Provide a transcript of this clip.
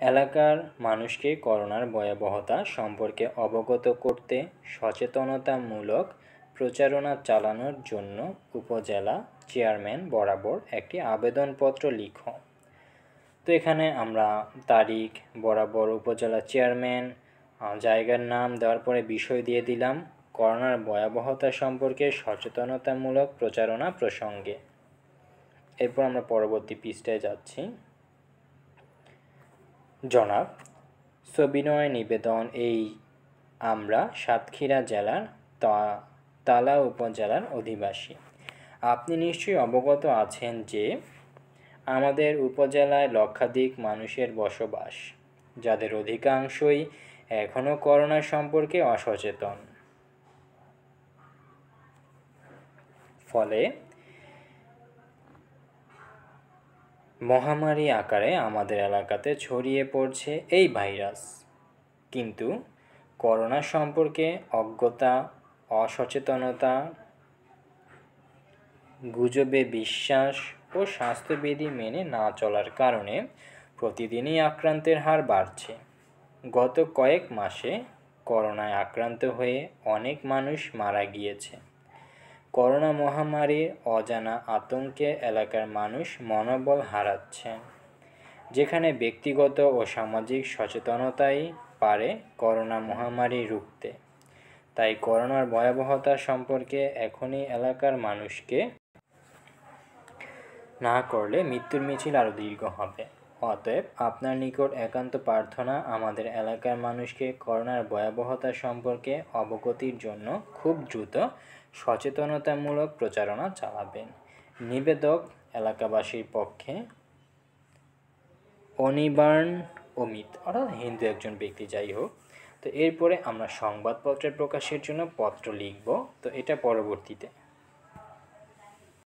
এলাকার মানুষকে করোনার ভয়াবহতা সম্পর্কে অবগত করতে সচেতনতামূলক প্রচারণা চালানোর জন্য উপজেলা চেয়ারম্যান বরাবর একটি আবেদনপত্র লিখ। তো এখানে আমরা তারিখ, বরাবর উপজেলা চেয়ারম্যান জায়গার নাম দেওয়ার পরে বিষয় দিয়ে দিলাম করোনার ভয়াবহতা সম্পর্কে সচেতনতামূলক প্রচারণা প্রসঙ্গে। এরপর আমরা পরবর্তী পৃষ্ঠায় যাচ্ছি। জনাব সবিনয় নিবেদন এই আমরা সাতক্ষীরা জেলার তালা উপজেলার অধিবাসী। আপনি নিশ্চয়ই অবগত আছেন যে আমাদের উপজেলায় লক্ষাধিক মানুষের বসবাস, যাদের অধিকাংশই এখনও করোনা সম্পর্কে অসচেতন। ফলে মহামারী আকারে আমাদের এলাকাতে ছড়িয়ে পড়ছে এই ভাইরাস। কিন্তু করোনা সম্পর্কে অজ্ঞতা, অসচেতনতা, গুজবে বিশ্বাস ও স্বাস্থ্যবিধি মেনে না চলার কারণে প্রতিদিনই আক্রান্তের হার বাড়ছে। গত কয়েক মাসে করোনায় আক্রান্ত হয়ে অনেক মানুষ মারা গিয়েছে। করোনা মহামারীর অজানা আতঙ্কে এলাকার মানুষ মনোবল হারাচ্ছে, যেখানে ব্যক্তিগত ও সামাজিক সচেতনতাই পারে করোনা মহামারী রুখতে। তাই করোনার ভয়াবহতা সম্পর্কে এখনই এলাকার মানুষকে না করলে মৃত্যুর মিছিল আরও দীর্ঘ হবে। অতএব আপনার নিকট একান্ত প্রার্থনা আমাদের এলাকার মানুষকে করোনার ভয়াবহতা সম্পর্কে অবগতির জন্য খুব দ্রুত সচেতনতামূলক প্রচারণা চালাবেন। নিবেদক এলাকাবাসীর পক্ষে অনিবার্ন অমিত, অর্থাৎ হিন্দু একজন ব্যক্তি, যাই হোক। তো এরপরে আমরা সংবাদপত্রের প্রকাশের জন্য পত্র লিখব। তো এটা পরবর্তীতে।